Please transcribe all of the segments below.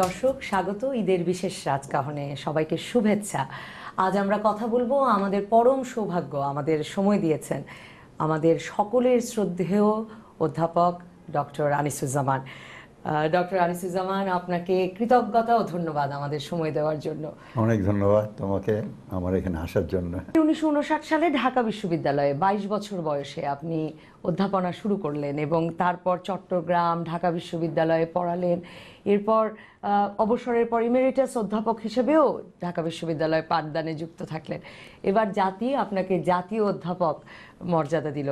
দর্শক স্বাগত ঈদের বিশেষ রাজকাহনে সবাইকে শুভেচ্ছা। আজ আমরা কথা বলব আমাদের পরম সৌভাগ্য আমাদের সময় দিয়েছেন আমাদের সকলের শ্রদ্ধেয় অধ্যাপক ডক্টর আনিসুজ্জামান। ডক্টর আনিসুজ্জামান আপনাকে কৃতজ্ঞতা ও ধন্যবাদ আমাদের সময় দেওয়ার জন্য। অনেক ধন্যবাদ তোমাকে আমার এখানে আসার জন্য। উনিশশো উনষাট সালে ঢাকা বিশ্ববিদ্যালয়ে বাইশ বছর বয়সে আপনি অধ্যাপনা শুরু করলেন এবং তারপর চট্টগ্রাম ঢাকা বিশ্ববিদ্যালয়ে পড়ালেন এরপর অবসরের পর ইমেরিটাস অধ্যাপক হিসেবেও ঢাকা বিশ্ববিদ্যালয়ে পাঠদানে যুক্ত থাকলেন। এবার জাতি আপনাকে জাতীয় অধ্যাপক মর্যাদা দিল।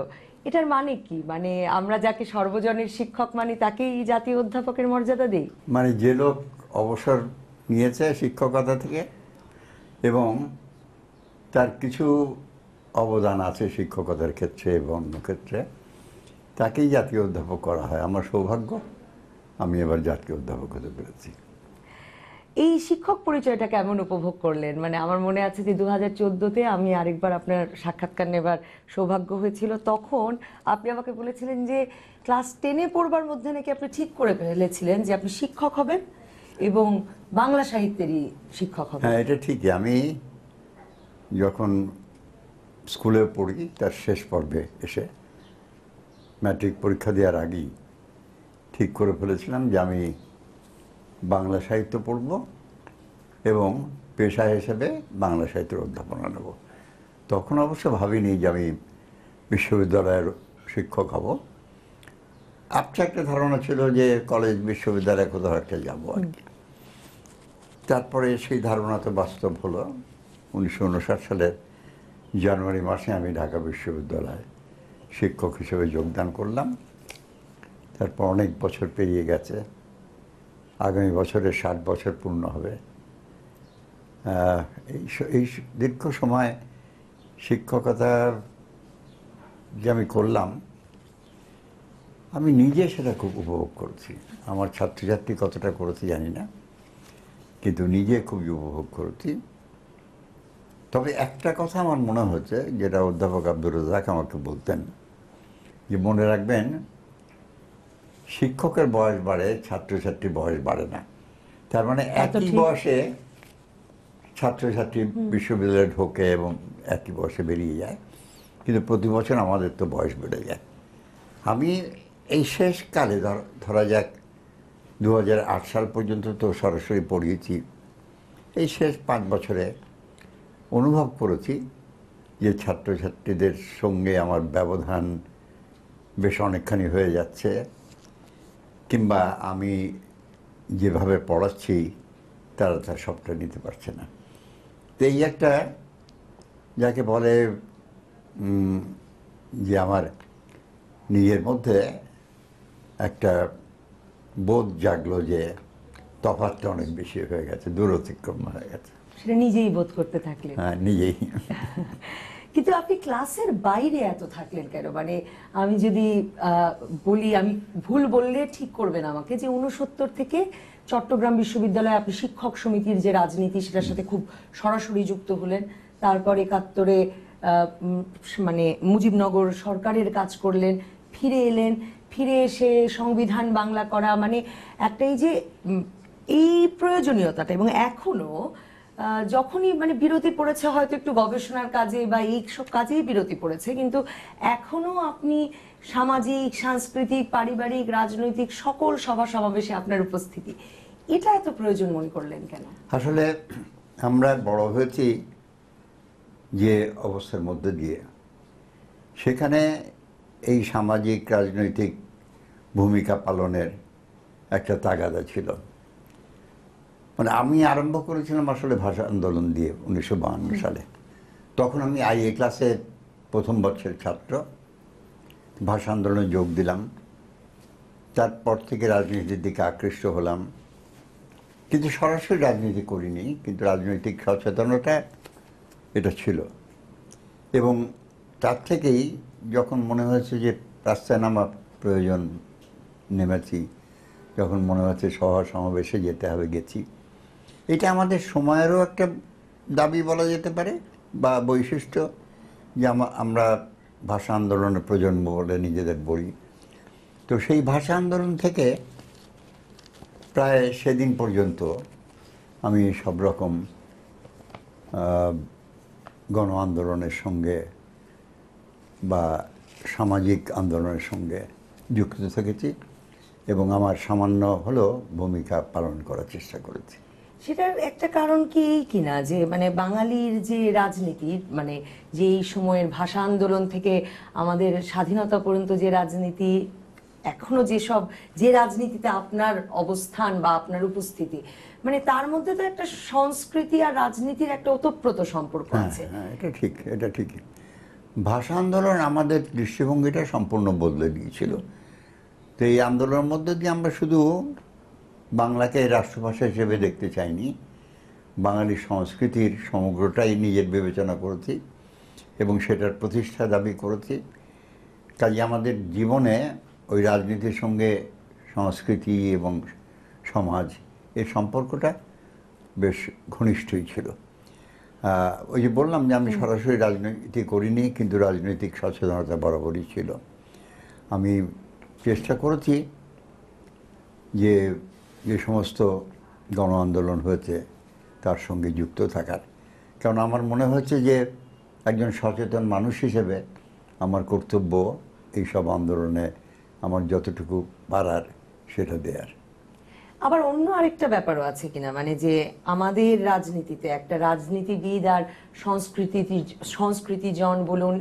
এটার মানে কি? মানে আমরা যাকে সর্বজনের শিক্ষক মানি, তাকেই জাতীয় অধ্যাপকের মর্যাদা দিই? মানে যে লোক অবসর নিয়েছে শিক্ষকতা থেকে এবং তার কিছু অবদান আছে শিক্ষকতার ক্ষেত্রে এবং অন্য ক্ষেত্রে, তাকেই জাতীয় অধ্যাপক করা হয়। আমার সৌভাগ্য আমি এবার জাতীয় অধ্যাপক হতে পেরেছি। এই শিক্ষক পরিচয়টা কেমন উপভোগ করলেন? মানে আমার মনে আছে যে দু হাজার চোদ্দোতে আমি আরেকবার আপনার সাক্ষাৎকার নেবার সৌভাগ্য হয়েছিল। তখন আপনি আমাকে বলেছিলেন যে ক্লাস টেনে পড়বার মধ্যে নাকি আপনি ঠিক করে ফেলেছিলেন যে আপনি শিক্ষক হবেন এবং বাংলা সাহিত্যেরই শিক্ষক হবেন। হ্যাঁ এটা ঠিকই। আমি যখন স্কুলে পড়ি তার শেষ পর্বে এসে ম্যাট্রিক পরীক্ষা দেওয়ার আগেই ঠিক করে ফেলেছিলাম যে আমি বাংলা সাহিত্য পড়ব এবং পেশা হিসেবে বাংলা সাহিত্যের অধ্যাপনা নেব। তখন অবশ্য ভাবিনি যে আমি বিশ্ববিদ্যালয়ের শিক্ষক হব। আপনি একটা ধারণা ছিল যে কলেজ, বিশ্ববিদ্যালয়ে কোথাও একটা যাব তারপরে সেই ধারণা তো বাস্তব হলো। উনিশশো উনষাট সালের জানুয়ারি মাসে আমি ঢাকা বিশ্ববিদ্যালয়ে শিক্ষক হিসেবে যোগদান করলাম। তারপর অনেক বছর পেরিয়ে গেছে। আগামী বছরে ষাট বছর পূর্ণ হবে। এই এই দীর্ঘ সময় শিক্ষকতার যে আমি করলাম, আমি নিজে সেটা খুব উপভোগ করছি। আমার ছাত্রছাত্রী কতটা করেছি জানি না, কিন্তু নিজে খুবই উপভোগ করছি। তবে একটা কথা আমার মনে হচ্ছে যেটা অধ্যাপক আব্দুর রাজাক আমাকে বলতেন, যে মনে রাখবেন শিক্ষকের বয়স বাড়ে ছাত্রছাত্রীর বয়স বাড়ে না। তার মানে একই বয়সে ছাত্রছাত্রী বিশ্ববিদ্যালয়ে ঢোকে এবং একই বয়সে বেরিয়ে যায়। কিন্তু প্রতি বছর আমাদের তো বয়স বেড়ে যায়। আমি এই শেষকালে ধর- ধরা যাক দু হাজার আট সাল পর্যন্ত তো সরাসরি পড়িয়েছি। এই শেষ পাঁচ বছরে অনুভব করেছি যে ছাত্রছাত্রীদের সঙ্গে আমার ব্যবধান বেশ অনেকখানি হয়ে যাচ্ছে। কিংবা আমি যেভাবে পড়াচ্ছি তারা তার সবটা নিতে পারছে না। তো এই একটা যাকে বলে যে আমার নিজের মধ্যে একটা বোধ জাগলো যে তফাৎটা অনেক বেশি হয়ে গেছে দূর অতিক্রম হয়ে গেছে। সেটা নিজেই বোধ করতে থাকলে হ্যাঁ নিজেই। কিন্তু আপনি ক্লাসের বাইরে এত থাকলেন কেন? মানে আমি যদি বলি আমি ভুল বললে ঠিক করবেন আমাকে যে উনসত্তর থেকে চট্টগ্রাম বিশ্ববিদ্যালয়ে আপনি শিক্ষক সমিতির যে রাজনীতি সেটার সাথে খুব সরাসরি যুক্ত হলেন। তারপর একাত্তরে মানে মুজিবনগর সরকারের কাজ করলেন ফিরে এলেন। ফিরে এসে সংবিধান বাংলা করা মানে একটাই যে এই প্রয়োজনীয়তাটা এবং এখনও আহ, যখনই মানে বিরতি পড়েছে, হয়তো একটু গবেষণার কাজে বা এই সব কাজেই বিরতি পড়েছে, কিন্তু এখনও আপনি সামাজিক, সাংস্কৃতিক, পারিবারিক, রাজনৈতিক সকল সভা সমাবেশে আপনার উপস্থিতি, এটা এত প্রয়োজন মনে করলেন কেন? আসলে আমরা বড় হয়েছি যে অবস্থার মধ্যে দিয়ে। সেখানে এই সামাজিক, রাজনৈতিক ভূমিকা পালনের একটা তাগাদা ছিল। মানে আমি আরম্ভ করেছিলাম আসলে ভাষা আন্দোলন দিয়ে উনিশশো বাহান্ন সালে। তখন আমি আইএ ক্লাসে প্রথম বর্ষের ছাত্র। ভাষা আন্দোলনে যোগ দিলাম। তারপর থেকে রাজনীতির দিকে আকৃষ্ট হলাম। কিন্তু সরাসরি রাজনীতি করিনি কিন্তু রাজনৈতিক সচেতনতা এটা ছিল। এবং তার থেকেই যখন মনে হয়েছে যে রাস্তায় নামা প্রয়োজন নেমেছি যখন মনে হচ্ছে সভা সমাবেশে যেতে হবে গেছি এটা আমাদের সময়েরও একটা দাবি বলা যেতে পারে বা বৈশিষ্ট্য যে আমরা ভাষা আন্দোলনের প্রজন্ম বলে নিজেদের বলি। তো সেই ভাষা আন্দোলন থেকে প্রায় সেদিন পর্যন্ত আমি সব রকম গণ আন্দোলনের সঙ্গে বা সামাজিক আন্দোলনের সঙ্গে যুক্ত থেকেছি এবং আমার সামান্য হলেও ভূমিকা পালন করার চেষ্টা করেছি। সেটার একটা কারণ কি এই কিনা? যে মানে বাঙালির যে রাজনীতি মানে যে এই সময়ের ভাষা আন্দোলন থেকে আমাদের স্বাধীনতা পর্যন্ত যে রাজনীতি এখনও যেসব যে রাজনীতিতে আপনার অবস্থান বা আপনার উপস্থিতি মানে তার মধ্যে তো একটা সংস্কৃতি আর রাজনীতির একটা ওতপ্রোত সম্পর্ক হ্যাঁ আছে। হ্যাঁ এটা ঠিক এটা ঠিকই। ভাষা আন্দোলন আমাদের দৃষ্টিভঙ্গিটা সম্পূর্ণ বদলে দিয়েছিল। তো এই আন্দোলনের মধ্যে দিয়ে আমরা শুধু বাংলাকে রাষ্ট্রভাষা হিসেবে দেখতে চাইনি। বাঙালি সংস্কৃতির সমগ্রটাই নিজের বিবেচনা করেছি এবং সেটার প্রতিষ্ঠা দাবি করেছি। কাজে আমাদের জীবনে ওই রাজনীতির সঙ্গে সংস্কৃতি এবং সমাজ এর সম্পর্কটা বেশ ঘনিষ্ঠই ছিল। ওই যে বললাম যে আমি সরাসরি রাজনীতি করিনি কিন্তু রাজনৈতিক সচেতনতা বরাবরই ছিল। আমি চেষ্টা করেছি যে যে সমস্ত গণ আন্দোলন হয়েছে, তার সঙ্গে যুক্ত থাকার। কারণ আমার মনে হচ্ছে যে একজন সচেতন মানুষ হিসেবে আমার কর্তব্য এই সব আন্দোলনে আমার যতটুকু পারার, সেটা দেয়ার। আবার অন্য আরেকটা ব্যাপারও আছে কিনা? মানে যে আমাদের রাজনীতিতে একটা রাজনীতিবিদ আর সংস্কৃতি সংস্কৃতিজন বলুন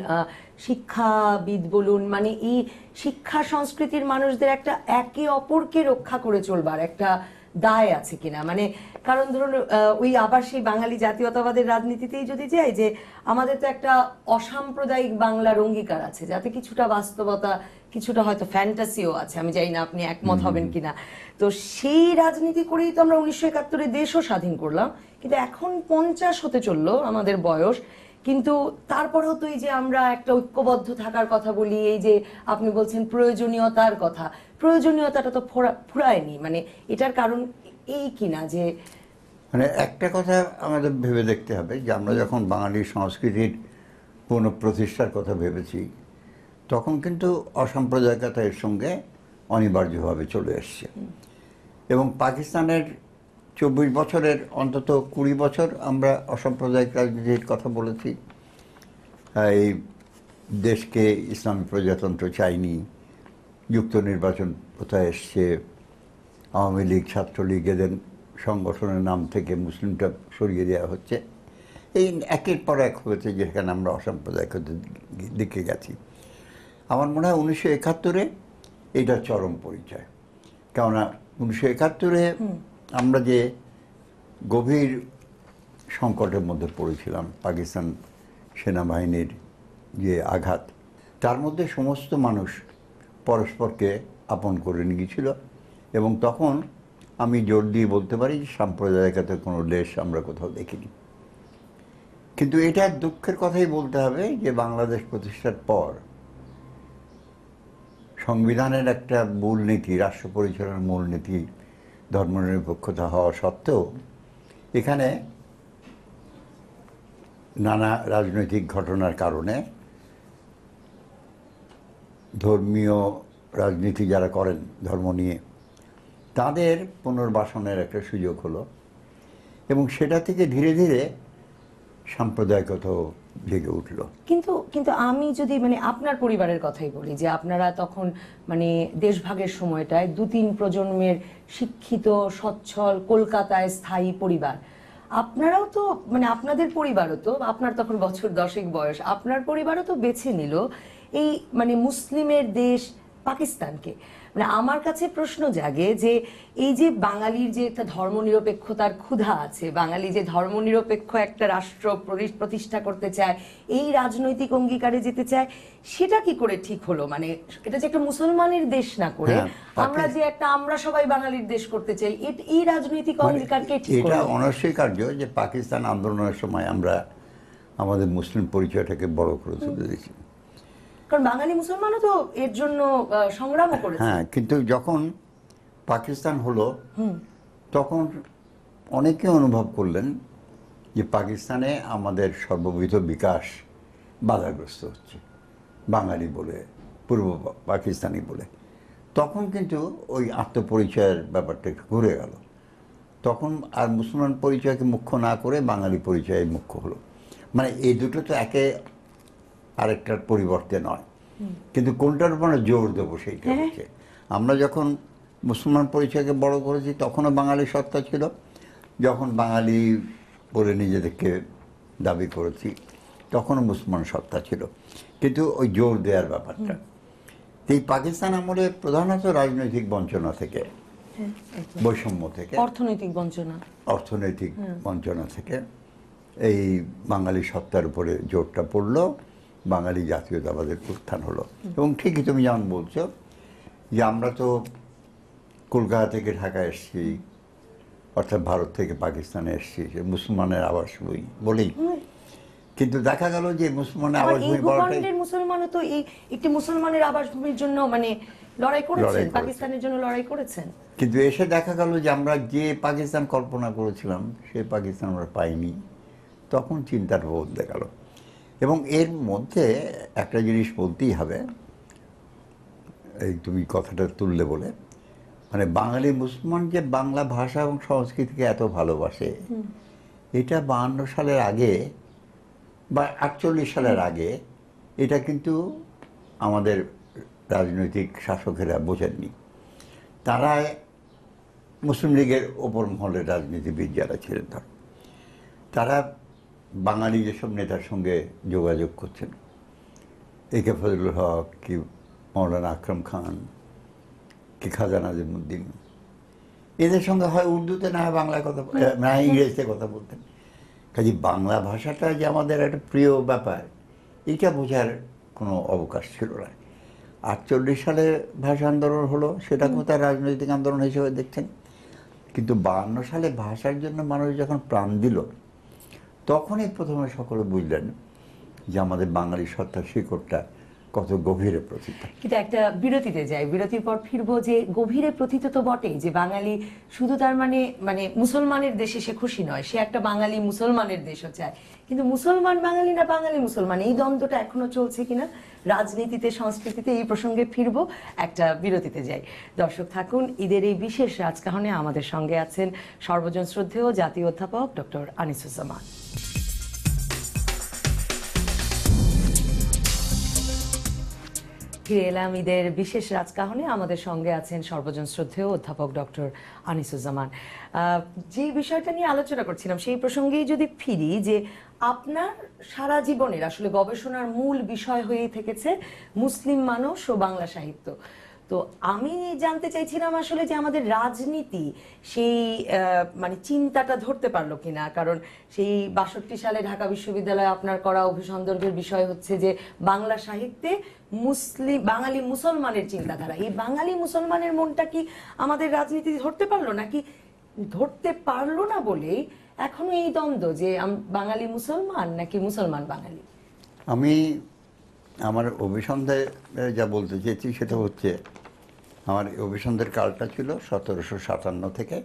শিক্ষাবিদ বলুন মানে এই শিক্ষা সংস্কৃতির মানুষদের একটা একে অপরকে রক্ষা করে চলবার একটা দায় আছে কিনা? মানে কারণ ধরুন ওই আবার সেই বাঙালি জাতীয়তাবাদের রাজনীতিতেই যদি যাই যে আমাদের তো একটা অসাম্প্রদায়িক বাংলার অঙ্গীকার আছে যাতে কিছুটা বাস্তবতা কিছুটা হয়তো ফ্যান্টাসিও আছে আমি জানি না আপনি একমত হবেন কিনা। তো সেই রাজনীতি করেই তো আমরা উনিশশো একাত্তরে দেশও স্বাধীন করলাম কিন্তু এখন পঞ্চাশ হতে চলল আমাদের বয়স। কিন্তু তারপরেও তো এই যে আমরা একটা ঐক্যবদ্ধ থাকার কথা বলি এই যে আপনি বলছেন প্রয়োজনীয়তার কথা প্রয়োজনীয়তাটা তো ফোরা- ফুরায়নি মানে এটার কারণ এই কিনা যে মানে একটা কথা আমাদের ভেবে দেখতে হবে যে আমরা যখন বাঙালি সংস্কৃতির পুনঃপ্রতিষ্ঠার কথা ভেবেছি তখন কিন্তু অসাম্প্রদায়িকতা এর সঙ্গে অনিবার্যভাবে চলে এসছে। এবং পাকিস্তানের চব্বিশ বছরের, অন্তত কুড়ি বছর আমরা অসাম্প্রদায়িক রাজনীতির কথা বলেছি। এই দেশকে ইসলামী প্রজাতন্ত্র চাইনি যুক্ত নির্বাচন কোথায় এসছে, আওয়ামী লীগ, ছাত্রলীগ, এদের সংগঠনের নাম থেকে মুসলিমটা সরিয়ে দেওয়া হচ্ছে। এই একের পর এক হয়েছে যেখানে আমরা অসাম্প্রদায়িকতার দিকে গেছি। আমার মনে হয় উনিশশো একাত্তরে এটা চরম পরিচয়। কেননা উনিশশো একাত্তরে আমরা যে গভীর সংকটের মধ্যে পড়েছিলাম, পাকিস্তান সেনাবাহিনীর যে আঘাত, তার মধ্যে সমস্ত মানুষ পরস্পরকে আপন করে নিয়েছিল এবং তখন আমি জোর দিয়ে বলতে পারি যে সাম্প্রদায়িকতার কোনো লেশ আমরা কোথাও দেখিনি। কিন্তু এটা দুঃখের কথাই বলতে হবে যে বাংলাদেশ প্রতিষ্ঠার পর সংবিধানের একটা মূলনীতি, রাষ্ট্র পরিচালনার মূলনীতি ধর্মনিরপেক্ষতা হওয়া সত্ত্বেও এখানে নানা রাজনৈতিক ঘটনার কারণে ধর্মীয় রাজনীতি যারা করেন, ধর্ম নিয়ে, তাদের পুনর্বাসনের একটা সুযোগ হলো এবং সেটা থেকে ধীরে ধীরে সাম্প্রদায়িকতাও জেগে উঠল। কিন্তু কিন্তু আমি যদি মানে আপনার পরিবারের কথাই বলি যে আপনারা তখন মানে দেশভাগের সময়টায় দু তিন প্রজন্মের শিক্ষিত, সচ্ছল, কলকাতায় স্থায়ী পরিবার, আপনারাও তো মানে আপনাদের পরিবারও তো, আপনার তখন বছর দশেক বয়স, আপনার পরিবারও তো বেছে নিল এই মানে মুসলিমের দেশ পাকিস্তানকে। মানে আমার কাছে প্রশ্ন জাগে যে এই যে বাঙালির যে একটা ধর্মনিরপেক্ষতার ক্ষুধা আছে বাঙালি যে ধর্মনিরপেক্ষ একটা রাষ্ট্র প্রতি- প্রতিষ্ঠা করতে চায় এই রাজনৈতিক অঙ্গীকারে যেতে চায় সেটা কি করে ঠিক হলো? মানে এটা যে একটা মুসলমানের দেশ না করে হ্যাঁ, আমরা যে একটা আমরা সবাই বাঙালির দেশ করতে চাই এই রাজনৈতিক অঙ্গীকারকে ঠিক মানে এটা অনস্বীকার্য যে পাকিস্তান আন্দোলনের সময় আমরা আমাদের মুসলিম পরিচয়টাকে বড় করে তুলে দিয়েছি। কারণ বাঙালি মুসলমানও তো এর জন্য সংগ্রামও করেছে। হ্যাঁ কিন্তু যখন পাকিস্তান হলো তখন অনেকে অনুভব করলেন যে পাকিস্তানে আমাদের সর্ববিধ বিকাশ বাধাগ্রস্ত হচ্ছে বাঙালি বলে পূর্ব পাকিস্তানি বলে। তখন কিন্তু ওই আত্মপরিচয়ের ব্যাপারটা একটু ঘুরে গেল। তখন আর মুসলমান পরিচয়কে মুখ্য না করে বাঙালি পরিচয় মুখ্য হলো। মানে এই দুটো তো একে আরেকটার পরিবর্তে নয়। কিন্তু কোনটার উপর জোর দেবো সেইটা হ্যাঁ। হচ্ছে আমরা যখন মুসলমান পরিচয়কে বড় করেছি তখনও বাঙালি সত্তা ছিল। যখন বাঙালি বলে নিজেদেরকে দাবি করেছি তখনও মুসলমান সত্তা ছিল। কিন্তু ওই জোর দেওয়ার ব্যাপারটা। এই পাকিস্তান আমলে প্রধানত রাজনৈতিক বঞ্চনা থেকে হ্যাঁ, বৈষম্য থেকে অর্থনৈতিক বঞ্চনা। অর্থনৈতিক বঞ্চনা থেকে এই বাঙালি সত্তার উপরে জোরটা পড়ল। বাঙালি জাতীয়তাবাদের উত্থান হলো। এবং ঠিকই তুমি যেমন বলছো যে আমরা তো কলকাতা থেকে ঢাকা এসেছি অর্থাৎ ভারত থেকে পাকিস্তানে এসেছি যে মুসলমানের আবাস বই বলেই কিন্তু দেখা গেল যে মুসলমানের আবাস বলাটাই মুসলমানও তো এই একটি মুসলমানের আবাস আবাসভূমির জন্য মানে লড়াই করেছেন পাকিস্তানের জন্য লড়াই করেছেন। কিন্তু এসে দেখা গেল যে আমরা যে পাকিস্তান কল্পনা করেছিলাম সেই পাকিস্তান আমরা পাইনি। তখন চিন্তার বদলে গেল। এবং এর মধ্যে একটা জিনিস বলতেই হবে এই তুমি কথাটা তুললে বলে মানে বাঙালি মুসলমান যে বাংলা ভাষা এবং সংস্কৃতিকে এত ভালোবাসে এটা বাহান্ন সালের আগে বা আটচল্লিশ সালের আগে এটা কিন্তু আমাদের রাজনৈতিক শাসকেরা বোঝেননি। তারা মুসলিম লীগের ওপর মহলের রাজনীতিবিদ যারা ছিলেন ধর তারা বাঙালি যেসব নেতার সঙ্গে যোগাযোগ করছেন এ কে ফজলুল হক কি মৌলানা আকরম খান কি খাজা নাজিমুদ্দিন এদের সঙ্গে হয় উর্দুতে না হয় বাংলায় কথা না হয় ইংরেজিতে কথা বলতেন। কাজে বাংলা ভাষাটা যে আমাদের একটা প্রিয় ব্যাপার এটা বোঝার কোনো অবকাশ ছিল না। আটচল্লিশ সালে ভাষা আন্দোলন হলো সেটা কোথায় রাজনৈতিক আন্দোলন হিসেবে দেখছেন? কিন্তু বাহান্ন সালে ভাষার জন্য মানুষ যখন প্রাণ দিল তখনই প্রথমে সকলে বুঝলেন যে আমাদের বাঙালি সত্তার শিকড়টা কত গভীরে প্রথিত কিন্তু একটা বিরতিতে যাই, বিরতির পর ফিরবো যে গভীরে প্রথিত তো বটেই, যে বাঙালি শুধু তার মানে মানে মুসলমানের দেশে সে খুশি নয়, সে একটা বাঙালি মুসলমানের দেশও চায়। কিন্তু মুসলমান বাঙালি না বাঙালি মুসলমান, এই দ্বন্দ্বটা এখনও চলছে কিনা? রাজনীতিতে, সংস্কৃতিতে এই প্রসঙ্গে ফিরবো, একটা বিরতিতে যাই। দর্শক থাকুন, ঈদের এই বিশেষ রাজকাহনে আমাদের সঙ্গে আছেন সর্বজন শ্রদ্ধেয় জাতীয় অধ্যাপক ডক্টর আনিসুজ্জামান। ফিরে এলাম ঈদের বিশেষ রাজকাহনে, আমাদের সঙ্গে আছেন সর্বজন শ্রদ্ধেয় অধ্যাপক ডক্টর আনিসুজ্জামান। যে বিষয়টা নিয়ে আলোচনা করছিলাম, সেই প্রসঙ্গেই যদি ফিরি যে আপনার সারা জীবনের আসলে গবেষণার মূল বিষয় হয়েই থেকেছে মুসলিম মানুষ ও বাংলা সাহিত্য। তো আমি জানতে চাইছিলাম আসলে যে আমাদের রাজনীতি সেই মানে চিন্তাটা ধরতে পারল কিনা? কারণ সেই বাষট্টি সালে ঢাকা বিশ্ববিদ্যালয়ে আপনার করা অভিসন্দর্ভের বিষয় হচ্ছে যে বাংলা সাহিত্যে মুসলিম, বাঙালি মুসলমানের চিন্তাধারা। এই বাঙালি মুসলমানের মনটা কি আমাদের রাজনীতি ধরতে পারল? নাকি ধরতে পারল না বলেই এখনও এই দ্বন্দ্ব যে বাঙালি মুসলমান নাকি মুসলমান বাঙালি? আমি আমার অভিসন্ধায় যা বলতে চেয়েছি সেটা হচ্ছে আমার অভিসন্ধের কালটা ছিল সতেরোশো সাতান্ন থেকে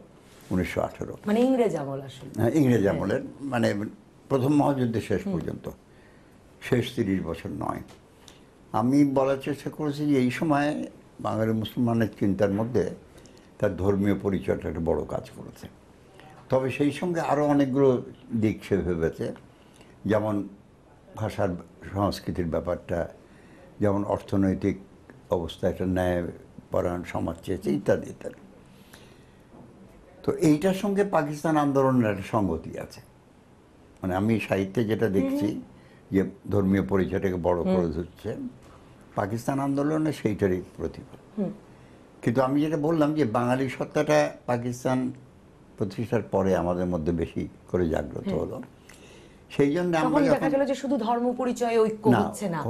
উনিশশো আঠেরো। মানে ইংরেজ আমল আসলে। হ্যাঁ, ইংরেজ আমলের মানে প্রথম মহাযুদ্ধের শেষ পর্যন্ত শেষ তিরিশ বছর নয়। আমি বলার চেষ্টা করেছি যে এই সময় বাঙালি মুসলমানের চিন্তার মধ্যে তার ধর্মীয় পরিচয়টা একটা বড় কাজ করেছে। তবে সেই সঙ্গে আরও অনেকগুলো দিক সে ভেবেছে। যেমন ভাষার সংস্কৃতির ব্যাপারটা যেমন অর্থনৈতিক অবস্থা একটা ন্যায় পরায়ণ সমাজ চেয়েছে ইত্যাদি ইত্যাদি। তো এইটার সঙ্গে পাকিস্তান আন্দোলনের একটা সঙ্গতি আছে। মানে আমি সাহিত্যে যেটা দেখছি যে ধর্মীয় পরিচয়টাকে বড় করে ধরছে পাকিস্তান আন্দোলনে সেইটারই প্রতিফল। কিন্তু আমি যেটা বললাম যে বাঙালি সত্তাটা পাকিস্তান প্রতিষ্ঠার পরে আমাদের মধ্যে বেশি করে জাগ্রত হলো। সেই জন্য আমরা দেখা গেল যে শুধু ধর্ম পরিচয় ঐক্য না হচ্ছে না।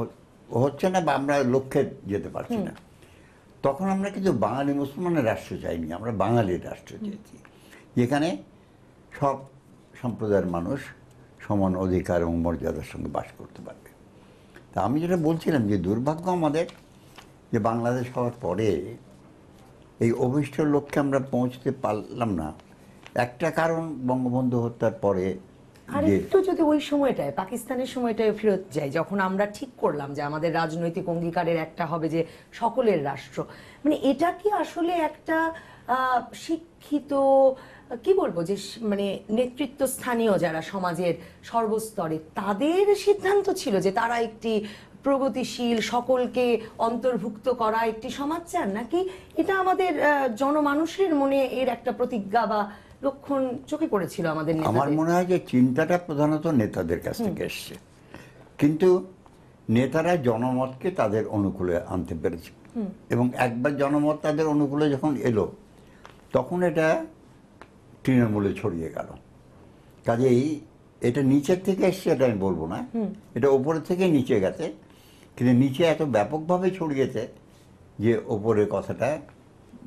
হচ্ছে না বা আমরা লক্ষ্যে যেতে পারছি না। তখন আমরা কিন্তু বাঙালি মুসলমানের রাষ্ট্র চাইনি আমরা বাঙালির রাষ্ট্র চেয়েছি যেখানে সব সম্প্রদায়ের মানুষ সমান অধিকার এবং মর্যাদার সঙ্গে বাস করতে পারবে। তা আমি যেটা বলছিলাম যে দুর্ভাগ্য আমাদের যে বাংলাদেশ হওয়ার পরে এই অভিষ্ট লক্ষ্যে আমরা পৌঁছতে পারলাম না একটা কারণ বঙ্গবন্ধু হত্যার পরে আর একটু যদি ওই সময়টায় পাকিস্তানের সময়টায় ফেরত যাই যখন আমরা ঠিক করলাম যে আমাদের রাজনৈতিক অঙ্গীকারের একটা হবে যে সকলের রাষ্ট্র মানে এটা কি আসলে একটা শিক্ষিত কি বলব যে মানে নেতৃত্ব স্থানীয় যারা সমাজের সর্বস্তরে তাদের সিদ্ধান্ত ছিল যে তারা একটি প্রগতিশীল সকলকে অন্তর্ভুক্ত করা একটি সমাজ চান? নাকি এটা আমাদের জনমানুষের মনে এর একটা প্রতিজ্ঞা বা লক্ষণ চোখে পড়েছিল আমাদের আমার মনে হয় যে চিন্তাটা প্রধানত নেতাদের কাছ থেকে এসছে। কিন্তু নেতারা জনমতকে তাদের অনুকূলে আনতে পেরেছে। এবং একবার জনমত তাদের অনুকূলে যখন এলো তখন এটা তৃণমূলে ছড়িয়ে গেল। কাজেই এটা নিচের থেকে এসছে এটা আমি বলব না। এটা ওপরের থেকে নিচে গেছে। কিন্তু নিচে এত ব্যাপকভাবে ছড়িয়েছে যে ওপরের কথাটা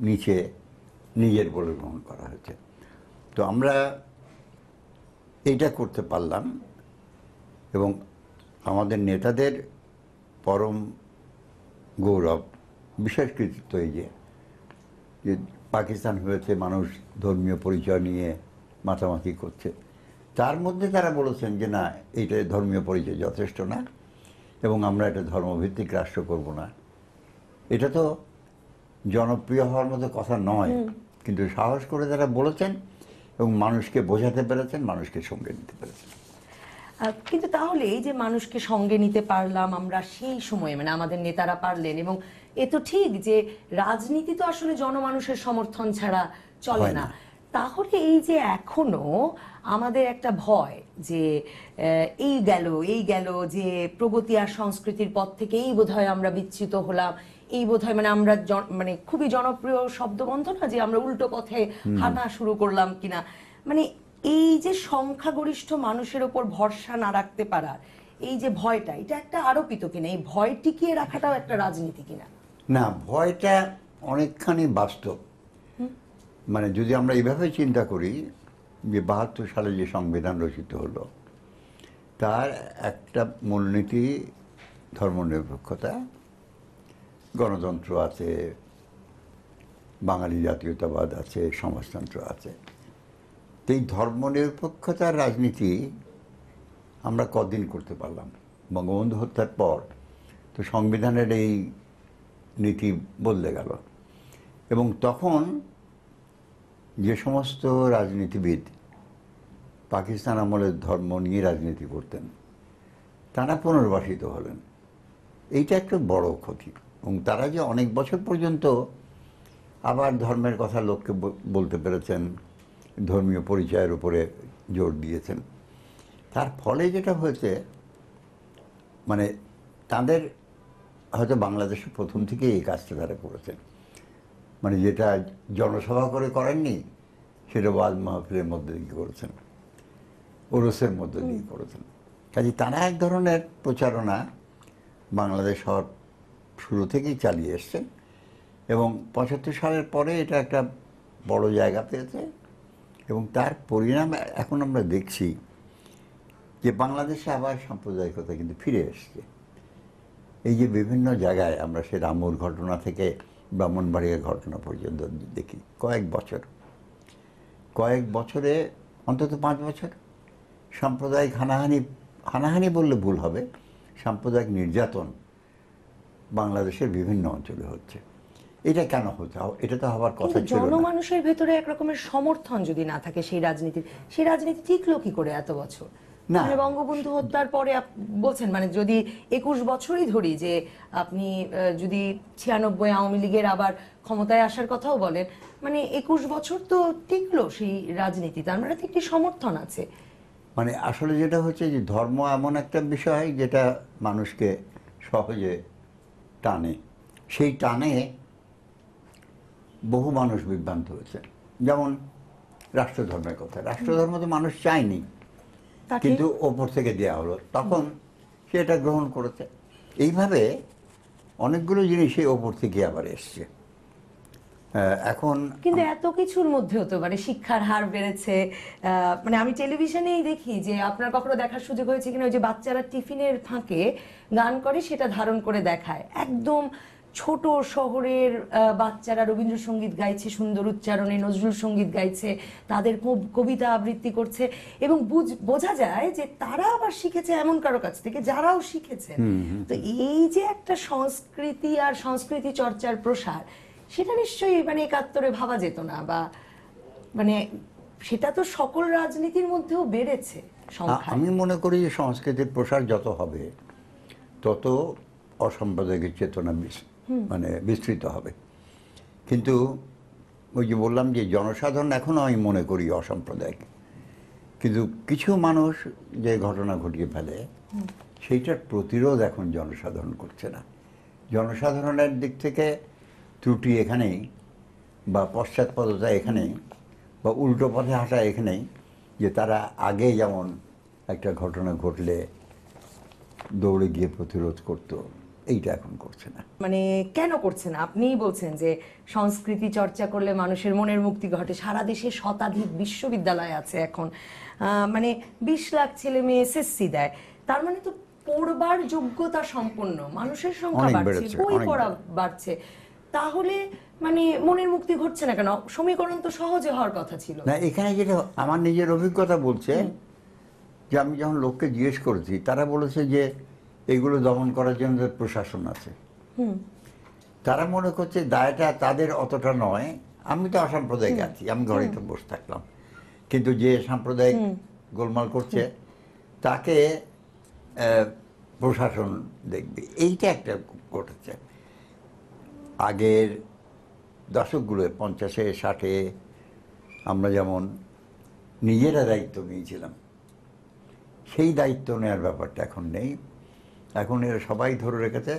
নিচে নিজের বলে গ্রহণ করা হয়েছে। তো আমরা এইটা করতে পারলাম এবং আমাদের নেতাদের পরম গৌরব বিশেষ কৃতিত্ব এই যে যে পাকিস্তান হয়েছে মানুষ ধর্মীয় পরিচয় নিয়ে মাতামাতি করছে। তার মধ্যে তারা বলেছেন যে না এটা ধর্মীয় পরিচয় যথেষ্ট না এবং আমরা এটা ধর্মভিত্তিক রাষ্ট্র করব না। এটা তো জনপ্রিয় হওয়ার মতো কথা নয়। কিন্তু সাহস করে তারা বলেছেন এবং মানুষকে বোঝাতে পেরেছেন মানুষকে সঙ্গে নিতে পেরেছেন কিন্তু তাহলে এই যে মানুষকে সঙ্গে নিতে পারলাম আমরা সেই সময়ে মানে আমাদের নেতারা পারলেন এবং এ তো ঠিক যে রাজনীতি তো আসলে জনমানুষের সমর্থন ছাড়া চলে না। তাহলে এই যে এখনও আমাদের একটা ভয় যে এই গেল এই গেল যে প্রগতি আর সংস্কৃতির পথ থেকে এই বোধহয় আমরা বিচ্ছিত হলাম এই বোধহয় মানে আমরা মানে খুবই জনপ্রিয় শব্দবন্ধ না যে আমরা উল্টো পথে হাঁটা শুরু করলাম কিনা। মানে এই যে সংখ্যাগরিষ্ঠ মানুষের ওপর ভরসা না রাখতে পারার এই যে ভয়টা এটা একটা আরোপিত কিনা? এই ভয় টিকিয়ে রাখাটাও একটা রাজনীতি কিনা? না ভয়টা অনেকখানি বাস্তব। মানে যদি আমরা এইভাবে চিন্তা করি যে বাহাত্তর সালে যে সংবিধান রচিত হলো তার একটা মূলনীতি ধর্মনিরপেক্ষতা গণতন্ত্র আছে, বাঙালি জাতীয়তাবাদ আছে, সমাজতন্ত্র আছে। তো এই ধর্মনিরপেক্ষতার রাজনীতি আমরা কদিন করতে পারলাম? বঙ্গবন্ধু হত্যার পর তো সংবিধানের এই নীতি বদলে গেল। এবং তখন যে সমস্ত রাজনীতিবিদ পাকিস্তান আমলে ধর্ম নিয়ে রাজনীতি করতেন, তারা পুনর্বাসিত হলেন। এইটা একটা বড় ক্ষতি। এবং তারা যে অনেক বছর পর্যন্ত আবার ধর্মের কথা লোককে বলতে পেরেছেন, ধর্মীয় পরিচয়ের উপরে জোর দিয়েছেন। তার ফলে যেটা হয়েছে মানে তাদের হয়তো বাংলাদেশে প্রথম থেকে এই কাজটা তারা করেছেন। মানে যেটা জনসভা করে করেননি, সেটা ওয়াজ মাহফিলের মধ্যে দিয়ে করেছেন, ওরসের মধ্যে দিয়ে করেছেন। কাজে তারা এক ধরনের প্রচারণা বাংলাদেশ হওয়ার শুরু থেকেই চালিয়ে এসছেন এবং পঁচাত্তর সালের পরে এটা একটা বড় জায়গা পেয়েছে এবং তার পরিণাম এখন আমরা দেখছি যে বাংলাদেশে আবার সাম্প্রদায়িকতা কিন্তু ফিরে এসছে। এই যে বিভিন্ন জায়গায় আমরা সে রামুর ঘটনা থেকে ব্রাহ্মণবাড়িয়ার ঘটনা পর্যন্ত দেখি, কয়েক বছর। কয়েক বছরে, অন্তত পাঁচ বছর। সাম্প্রদায়িক হানাহানি হানাহানি বললে ভুল হবে। সাম্প্রদায়িক নির্যাতন বাংলাদেশের বিভিন্ন অঞ্চলে হচ্ছে। এটা কেন হচ্ছে এটা তো হওয়ার কথা ছিল জনমানুষের ভেতরে একরকমের সমর্থন যদি না থাকে সেই রাজনীতির সেই রাজনীতি টিকলো কি করে এত বছর? না। মানে বঙ্গবন্ধু হত্যার পরে বলছেন মানে যদি একুশ বছরই ধরি যে আপনি যদি ছিয়ানব্বই আওয়ামী লীগের আবার ক্ষমতায় আসার কথাও বলেন মানে একুশ বছর তো টিকলো সেই রাজনীতি তার মানে একটি সমর্থন আছে। মানে আসলে যেটা হচ্ছে যে ধর্ম এমন একটা বিষয় যেটা মানুষকে সহজে টানে। সেই টানে বহু মানুষ বিভ্রান্ত হয়েছে। যেমন রাষ্ট্রধর্মের কথা। রাষ্ট্রধর্ম তো মানুষ চায়নি। কিন্তু ওপর থেকে দেওয়া হলো। তখন সে এটা গ্রহণ করেছে। এইভাবে অনেকগুলো জিনিসই ওপর থেকে আবার এসছে। এখন কিন্তু এত কিছুর মধ্যেও তো মানে শিক্ষার হার বেড়েছে। মানে আমি টেলিভিশনেই দেখি যে আপনার কখনো দেখার সুযোগ হয়েছে কিনা? ওই যে বাচ্চারা টিফিনের ফাঁকে গান করে সেটা ধারণ করে দেখায়। একদম ছোট শহরের বাচ্চারা রবীন্দ্রসঙ্গীত গাইছে সুন্দর উচ্চারণে নজরুল সংগীত গাইছে তাদের কবিতা আবৃত্তি করছে এবং বুঝ- বোঝা যায় যে তারা আবার শিখেছে এমন কারও কাছ থেকে যারাও শিখেছে। তো এই যে একটা সংস্কৃতি আর সংস্কৃতি চর্চার প্রসার সেটা নিশ্চয়ই মানে একাত্তরে ভাবা যেত না বা মানে সেটা তো সকল রাজনীতির মধ্যেও বেড়েছে আমি মনে করি যে সংস্কৃতির প্রসার যত হবে তত অসাম্প্রদায়িক চেতনা মানে বিস্তৃত হবে। কিন্তু ওই যে বললাম যে জনসাধারণ এখনও আমি মনে করি অসাম্প্রদায়িক। কিন্তু কিছু মানুষ যে ঘটনা ঘটিয়ে ফেলে সেইটার প্রতিরোধ এখন জনসাধারণ করছে না। জনসাধারণের দিক থেকে ত্রুটি এখানেই বা পশ্চাৎপদতা এখানেই বা উল্টো পথে হাঁটা এখানেই যে তারা আগে যেমন একটা ঘটনা ঘটলে দৌড়ে গিয়ে প্রতিরোধ করতো এইটা এখন করছে না। মানে কেন করছেন আপনিই বলছেন যে সংস্কৃতি চর্চা করলে মানুষের মনের মুক্তি ঘটে। সারা দেশে শতাধিক বিশ্ববিদ্যালয় আছে এখন। আহ, মানে বিশ লাখ ছেলে মেয়ে এসএসসি দেয়। তার মানে তো পড়বার যোগ্যতা সম্পন্ন। মানুষের সংখ্যা বাড়ছে বই পড়া বেড়েছে। তাহলে মানে মনের মুক্তি ঘটছে না কেন? সমীকরণ তো সহজে হওয়ার কথা ছিল। না এখানে যেটা আমার নিজের অভিজ্ঞতা বলছে যে আমি যখন লোককে জিজ্ঞেস করেছি তারা বলেছে যে এগুলো দমন করার জন্য প্রশাসন আছে। তারা মনে করছে দায়টা তাদের অতটা নয়। আমি তো অসাম্প্রদায়িক আছি আমি ঘরে তো বসে থাকলাম। কিন্তু যে সাম্প্রদায়িক গোলমাল করছে তাকে প্রশাসন দেখবে। এইটা একটা ঘটেছে। আগের দশকগুলো, পঞ্চাশে, ষাটে আমরা যেমন নিজেরা দায়িত্ব নিয়েছিলাম, সেই দায়িত্ব নেওয়ার ব্যাপারটা এখন নেই। এখন এরা সবাই ধরে রেখেছে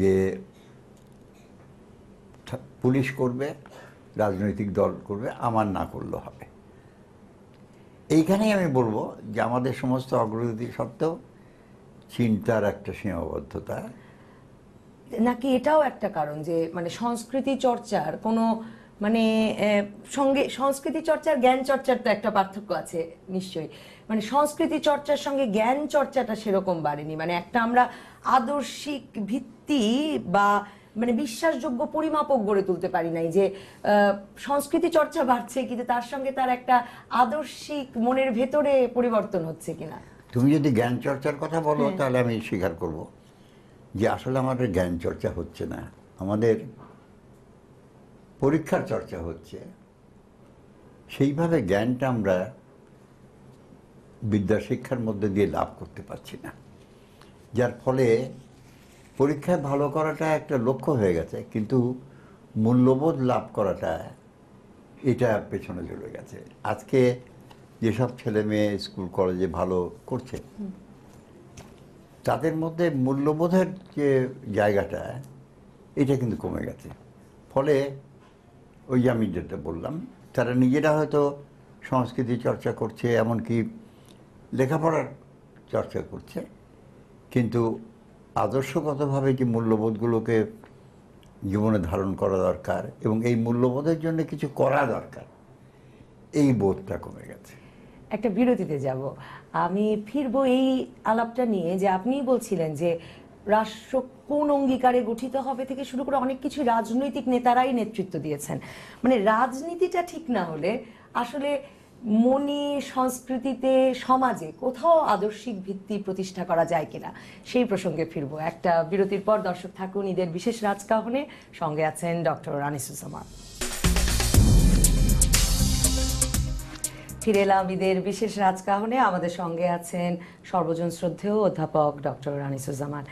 যে পুলিশ করবে, রাজনৈতিক দল করবে, আমার না করলেও হবে। এইখানেই আমি বলব যে আমাদের সমস্ত অগ্রগতি সত্ত্বেও চিন্তার একটা সীমাবদ্ধতা নাকি এটাও একটা কারণ যে মানে সংস্কৃতি চর্চার কোনো মানে সঙ্গে সংস্কৃতি চর্চার জ্ঞান চর্চার তো একটা পার্থক্য আছে নিশ্চয়ই। মানে সংস্কৃতি চর্চার সঙ্গে জ্ঞান চর্চাটা সেরকম বাড়েনি। মানে একটা আমরা আদর্শিক ভিত্তি বা মানে বিশ্বাসযোগ্য পরিমাপক গড়ে তুলতে পারি নাই যে আহ, সংস্কৃতি চর্চা বাড়ছে কিন্তু তার সঙ্গে তার একটা আদর্শিক মনের ভেতরে পরিবর্তন হচ্ছে কিনা। তুমি যদি জ্ঞান চর্চার কথা বলো তাহলে আমি স্বীকার করব। যে আসলে আমাদের জ্ঞান চর্চা হচ্ছে না, আমাদের পরীক্ষার চর্চা হচ্ছে, সেইভাবে জ্ঞানটা আমরা বিদ্যা শিক্ষার মধ্যে দিয়ে লাভ করতে পারছি না। যার ফলে পরীক্ষায় ভালো করাটা একটা লক্ষ্য হয়ে গেছে, কিন্তু মূল্যবোধ লাভ করাটা এটা পেছনে চলে গেছে। আজকে যেসব ছেলে মেয়ে স্কুল, কলেজে ভালো করছে তাদের মধ্যে মূল্যবোধের যে জায়গাটা, এটা কিন্তু কমে গেছে। ফলে ওই যে আমি যেটা বললাম, তারা নিজেরা হয়তো সংস্কৃতি চর্চা করছে, এমনকি লেখাপড়ার চর্চা করছে, কিন্তু আদর্শগতভাবে যে মূল্যবোধগুলোকে জীবনে ধারণ করা দরকার এবং এই মূল্যবোধের জন্য কিছু করা দরকার, এই বোধটা কমে গেছে। একটা বিরতিতে যাব। আমি ফিরবো এই আলাপটা নিয়ে যে আপনিই বলছিলেন যে রাষ্ট্র কোন অঙ্গীকারে গঠিত হবে থেকে শুরু করে অনেক কিছু রাজনৈতিক নেতারাই নেতৃত্ব দিয়েছেন। মানে রাজনীতিটা ঠিক না হলে আসলে মনে, সংস্কৃতিতে, সমাজে কোথাও আদর্শিক ভিত্তি প্রতিষ্ঠা করা যায় কিনা, সেই প্রসঙ্গে ফিরবো। একটা বিরতির পর দর্শক থাকুন ঈদের বিশেষ রাজকাহনে। সঙ্গে আছেন ডক্টর আনিসুজ্জামান ফিরে এলাম ঈদের বিশেষ রাজকাহনে আমাদের সঙ্গে আছেন সর্বজন শ্রদ্ধেয় অধ্যাপক ডক্টর রানিসুজ্জামান।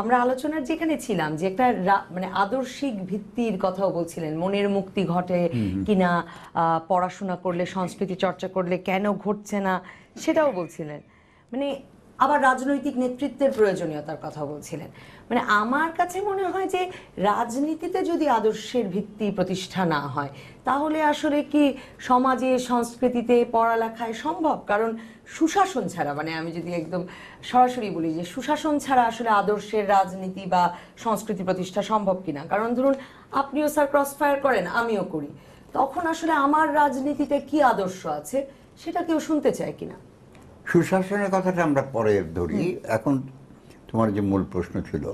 আমরা আলোচনার যেখানে ছিলাম যে একটা মানে আদর্শিক ভিত্তির কথাও বলছিলেন মনের মুক্তি ঘটে কিনা পড়াশোনা করলে সংস্কৃতি চর্চা করলে কেন ঘটছে না সেটাও বলছিলেন। মানে আবার রাজনৈতিক নেতৃত্বের প্রয়োজনীয়তার কথা বলছিলেন। মানে আমার কাছে মনে হয় যে রাজনীতিতে যদি আদর্শের ভিত্তি প্রতিষ্ঠা না হয় তাহলে আসলে কি সমাজে সংস্কৃতিতে পড়ালেখায় সম্ভব? কারণ সুশাসন ছাড়া মানে আমি যদি একদম সরাসরি বলি যে সুশাসন ছাড়া আসলে আদর্শের রাজনীতি বা সংস্কৃতি প্রতিষ্ঠা সম্ভব কিনা? কারণ ধরুন আপনিও স্যার ক্রস ফায়ার করেন আমিও করি। তখন আসলে আমার রাজনীতিতে কি আদর্শ আছে সেটা কেউ শুনতে চায় কিনা? সুশাসনের কথাটা আমরা পরে ধরি। এখন তোমার যে মূল প্রশ্ন ছিল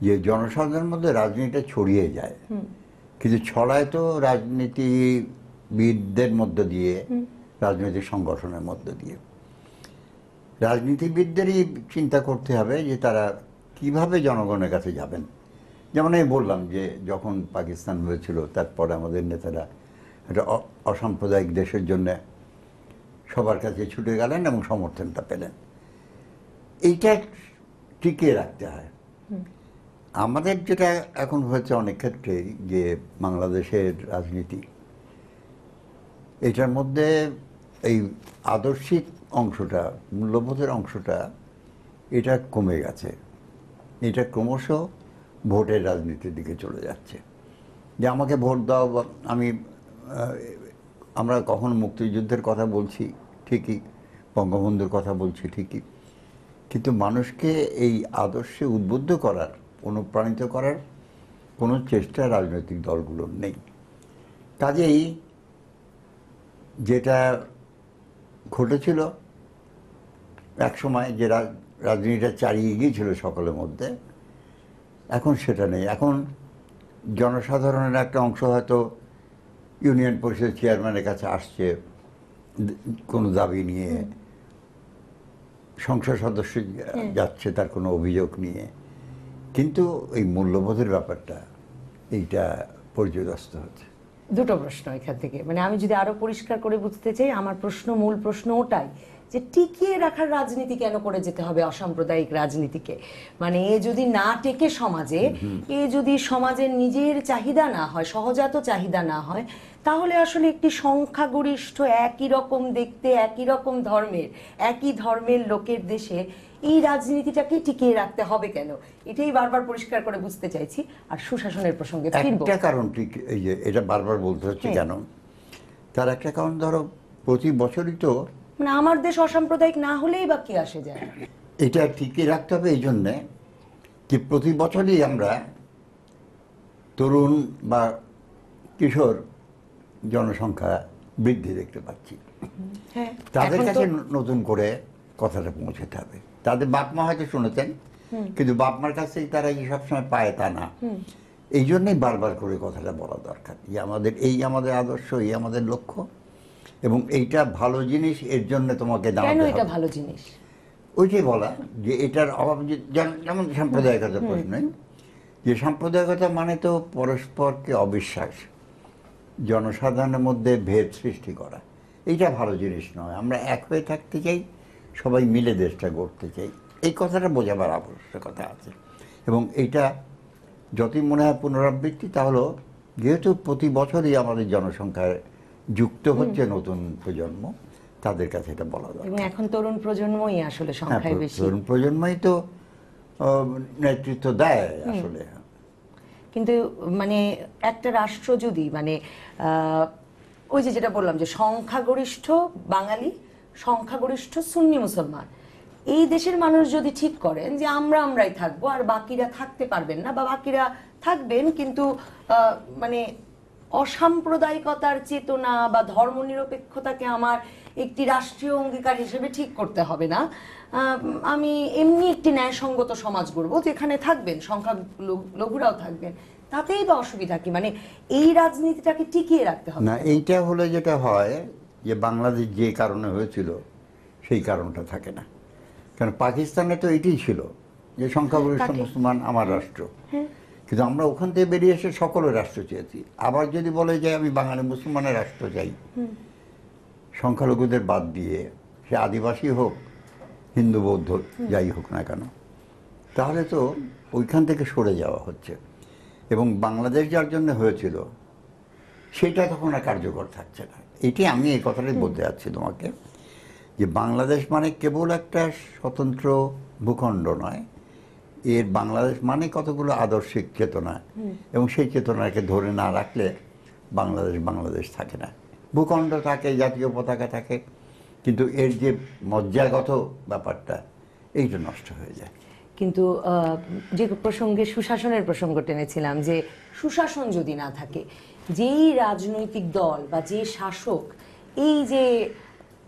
যে জনসাধারণের মধ্যে রাজনীতিটা ছড়িয়ে যায়। কিন্তু ছড়ায় তো রাজনীতিবিদদের মধ্য দিয়ে রাজনৈতিক সংগঠনের মধ্য দিয়ে। রাজনীতিবিদদেরই চিন্তা করতে হবে যে তারা কীভাবে জনগণের কাছে যাবেন। যেমন আমি বললাম যে যখন পাকিস্তান হয়েছিল তারপরে আমাদের নেতারা একটা অসাম্প্রদায়িক দেশের জন্য সবার কাছে ছুটে গেলেন এবং সমর্থনটা পেলেন। এইটা টিকিয়ে রাখতে হয়। আমাদের যেটা এখন হয়েছে অনেক ক্ষেত্রেই যে বাংলাদেশের রাজনীতি এটার মধ্যে এই আদর্শিক অংশটা মূল্যবোধের অংশটা এটা কমে গেছে। এটা ক্রমশ ভোটের রাজনীতির দিকে চলে যাচ্ছে। যে আমাকে ভোট দাও বা আমি আমরা কখন মুক্তিযুদ্ধের কথা বলছি ঠিকই বঙ্গবন্ধুর কথা বলছি ঠিকই। কিন্তু মানুষকে এই আদর্শে উদ্বুদ্ধ করার, অনুপ্রাণিত করার কোনো চেষ্টা রাজনৈতিক দলগুলোর নেই। কাজেই যেটা ঘটেছিল, একসময় যে রাজ- রাজনীতিটা চালিয়ে গিয়েছিল সকলের মধ্যে, এখন সেটা নেই। এখন জনসাধারণের একটা অংশ হয়তো ইউনিয়ন পরিষদের চেয়ারম্যানের কাছে আসছে কোনো দাবি নিয়ে। সংসদ সদস্য যাচ্ছে তার কোনো অভিযোগ নিয়ে। কিন্তু এই মূল্যবোধের ব্যাপারটা এইটা পর্যদস্ত হচ্ছে। দুটো প্রশ্ন এখান থেকে। মানে আমি যদি আরও পরিষ্কার করে বুঝতে চাই আমার প্রশ্ন মূল প্রশ্ন ওটাই। যে টিকিয়ে রাখার রাজনীতি কেন করে যেতে হবে অসাম্প্রদায়িক রাজনীতিকে? মানে এ যদি না টেকে সমাজে এ যদি সমাজের নিজের চাহিদা না হয় সহজাত চাহিদা না হয় তাহলে আসলে একটি সংখ্যাগরিষ্ঠ একই রকম দেখতে একই রকম ধর্মের একই ধর্মের লোকের দেশে এই রাজনীতিটাকে টিকিয়ে রাখতে হবে কেন? এটাই বারবার পরিষ্কার করে বুঝতে চাইছি। আর সুশাসনের প্রসঙ্গে একটা কারণ এটা বারবার বলতে হচ্ছে হ্যাঁ। কেন? তার একটা কারণ ধরো প্রতি বছরই তো মানে আমার দেশ অসাম্প্রদায়িক না হলেই বা কি আসে যায়? এটা টিকিয়ে রাখতে হবে এই জন্যে যে প্রতি বছরই আমরা তরুণ বা কিশোর জনসংখ্যা বৃদ্ধি দেখতে পাচ্ছি। হ্যাঁ। তাদের কাছে নতুন করে কথাটা পৌঁছতে হবে। তাদের বাপমা হয়তো শুনেছেন কিন্তু বাপ মার কাছেই তারা যে সবসময় পায় তা না। এই জন্যই বারবার করে কথাটা বলা দরকার যে আমাদের এই আমাদের আদর্শ এই আমাদের লক্ষ্য। এবং এইটা ভালো জিনিস এর জন্য তোমাকে কেন দাঁড়াতে এটা হবে। ভালো জিনিস? ওই যে বলা যে এটার অভাব যে- যেমন- যেমন সাম্প্রদায়িকতা প্রশ্ন। যে সাম্প্রদায়িকতা মানে তো পরস্পরকে অবিশ্বাস জনসাধারণের মধ্যে ভেদ সৃষ্টি করা। এইটা ভালো জিনিস নয়। আমরা এক হয়ে থাকতে চাই সবাই মিলে দেশটা গড়তে চাই। এই কথাটা বোঝাবার আবশ্যকতা আছে। এবং এইটা যতই মনে হয় পুনরাবৃত্তি তাহলে যেহেতু প্রতি বছরই আমাদের জনসংখ্যায় যুক্ত হচ্ছে নতুন প্রজন্ম তাদের কাছে এটা বলা দরকার। এখন তরুণ প্রজন্মই আসলে হ্যাঁ সংখ্যায় বেশি। তরুণ প্রজন্মই তো নেতৃত্ব দেয় আসলে। কিন্তু মানে একটা রাষ্ট্র যদি মানে ওই যে যেটা বললাম যে সংখ্যাগরিষ্ঠ বাঙালি সংখ্যাগরিষ্ঠ সুন্নি মুসলমান এই দেশের মানুষ যদি ঠিক করেন যে আমরা আমরাই থাকব আর বাকিরা থাকতে পারবেন না বা বাকিরা থাকবেন কিন্তু আহ, মানে অসাম্প্রদায়িকতার চেতনা বা ধর্মনিরপেক্ষতাকে আমার একটি রাষ্ট্রীয় অঙ্গীকার হিসেবে ঠিক করতে হবে না। আমি এমনি একটি ন্যায়সঙ্গত সমাজ গড়বো যেখানে থাকবেন সংখ্যা লঘুরাও থাকবেন। তাতেই বা অসুবিধা কি? মানে এই রাজনীতিটাকে টিকিয়ে রাখতে হবে। না এইটা হলে যেটা হয় যে বাংলাদেশ যে কারণে হয়েছিল সেই কারণটা থাকে না। কারণ পাকিস্তানে তো এটাই ছিল যে সংখ্যাগরিষ্ঠ। মুসলমান আমার রাষ্ট্র। কিন্তু আমরা ওখান থেকে বেরিয়ে এসে সকলে রাষ্ট্র চেয়েছি। আবার যদি বলে যে আমি বাঙালি মুসলমানের রাষ্ট্র চাই সংখ্যালঘুদের বাদ দিয়ে সে আদিবাসী হোক হিন্দু বৌদ্ধ যাই হোক না কেন তাহলে তো ওইখান থেকে সরে যাওয়া হচ্ছে। এবং বাংলাদেশ যার জন্য হয়েছিল সেটা তখন আর কার্যকর থাকছে না। এটি আমি এই কথাটাই বলতে যাচ্ছি তোমাকে যে বাংলাদেশ মানে কেবল একটা স্বতন্ত্র ভূখণ্ড নয় এর বাংলাদেশ মানে কতগুলো আদর্শিক চেতনা। এবং সেই চেতনাকে ধরে না রাখলে বাংলাদেশ বাংলাদেশ থাকে না। ভূখণ্ড থাকে জাতীয় পতাকা থাকে কিন্তু এর যে মজ্জাগত ব্যাপারটা এইটা নষ্ট হয়ে যায়। কিন্তু যে প্রসঙ্গে সুশাসনের প্রসঙ্গ টেনেছিলাম যে সুশাসন যদি না থাকে যেই রাজনৈতিক দল বা যে শাসক এই যে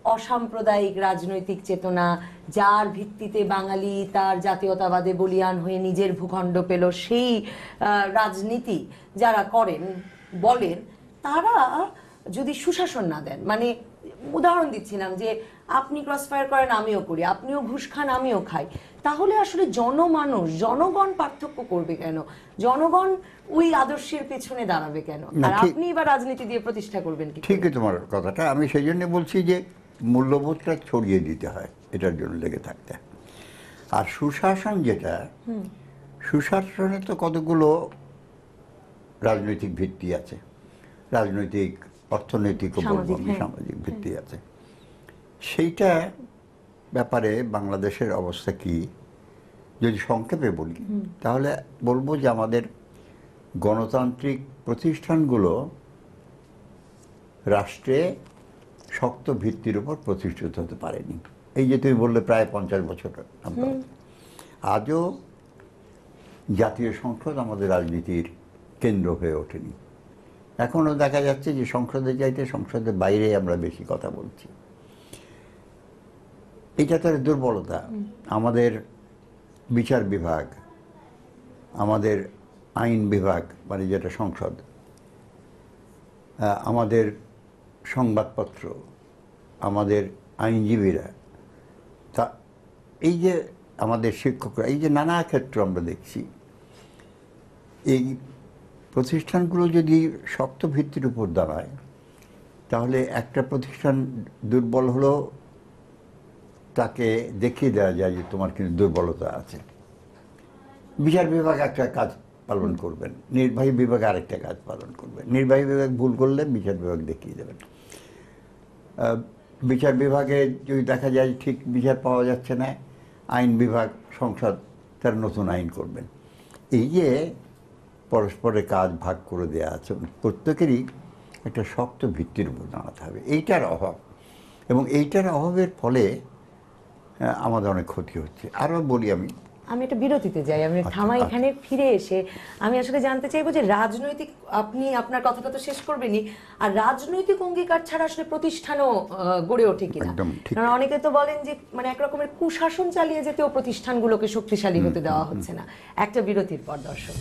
অসাম্প্রদায়িক রাজনৈতিক চেতনা যার ভিত্তিতে বাঙালি তার জাতীয়তাবাদে বলিয়ান হয়ে নিজের ভূখণ্ড পেল সেই রাজনীতি যারা করেন বলেন তারা যদি সুশাসন না দেন মানে উদাহরণ দিচ্ছিলাম যে আপনি ক্রস ফায়ার করেন আমিও করি আপনিও ঘুষ খান আমিও খাই তাহলে আসলে জনমানুষ জনগণ পার্থক্য করবে কেন? জনগণ ওই আদর্শের পেছনে দাঁড়াবে কেন? আর আপনি এবার রাজনীতি দিয়ে প্রতিষ্ঠা করবেন কি ঠিকই তোমার কথাটা আমি সেই জন্য বলছি যে মূল্যবোধটা ছড়িয়ে দিতে হয় এটার জন্য লেগে থাকতে। আর সুশাসন যেটা সুশাসনে তো কতগুলো রাজনৈতিক ভিত্তি আছে। রাজনৈতিক অর্থনৈতিক ও সামাজিক, হ্যাঁ। সামাজিক ভিত্তি আছে। সেইটা ব্যাপারে বাংলাদেশের অবস্থা কি? যদি সংক্ষেপে বলি তাহলে বলব যে আমাদের গণতান্ত্রিক প্রতিষ্ঠানগুলো রাষ্ট্রে শক্ত ভিত্তির উপর প্রতিষ্ঠিত হতে পারেনি। এই যে তুমি বললে প্রায় পঞ্চাশ বছর আজও জাতীয় সংসদ আমাদের রাজনীতির কেন্দ্র হয়ে ওঠেনি। এখনও দেখা যাচ্ছে যে সংসদে যাইতে সংসদের বাইরে আমরা বেশি কথা বলছি। এটা তার দুর্বলতা। আমাদের বিচার বিভাগ আমাদের আইন বিভাগ মানে যেটা সংসদ আমাদের সংবাদপত্র আমাদের আইনজীবীরা, তা এই যে আমাদের শিক্ষকরা, এই যে নানা ক্ষেত্র আমরা দেখছি, এই প্রতিষ্ঠানগুলো যদি শক্ত ভিত্তির উপর দাঁড়ায়, তাহলে একটা প্রতিষ্ঠান দুর্বল হলেও তাকে দেখিয়ে দেওয়া যায় যে তোমার কিন্তু দুর্বলতা আছে। বিচার বিভাগ একটা কাজ পালন করবেন। নির্বাহী বিভাগ আরেকটা কাজ পালন করবেন। নির্বাহী বিভাগ ভুল করলে বিচার বিভাগ দেখিয়ে দেবেন। বিচার বিভাগে যদি দেখা যায় ঠিক বিচার পাওয়া যাচ্ছে না, আইন বিভাগ, সংসদ তার নতুন আইন করবেন। এই যে পরস্পরের কাজ ভাগ করে দেওয়া আছে, প্রত্যেকেরই একটা শক্ত ভিত্তির উপর দাঁড়াতে হবে। এইটার অভাব। এবং এইটার অভাবের ফলে আমাদের অনেক ক্ষতি হচ্ছে। আরও বলি আমি আমি একটা বিরতিতে যাই আমি আচ্ছা, থামা আচ্ছা। এখানে ফিরে এসে আমি আসলে জানতে চাইব যে রাজনৈতিক আপনি আপনার কথাটা তো শেষ করবেনই আর রাজনৈতিক অঙ্গীকার ছাড়া আসলে প্রতিষ্ঠানও গড়ে ওঠে কিনা? কারণ অনেকে তো বলেন যে মানে একরকমের কুশাসন চালিয়ে যেতেও প্রতিষ্ঠানগুলোকে শক্তিশালী হতে দেওয়া হচ্ছে না। একটা বিরতির পর দর্শক।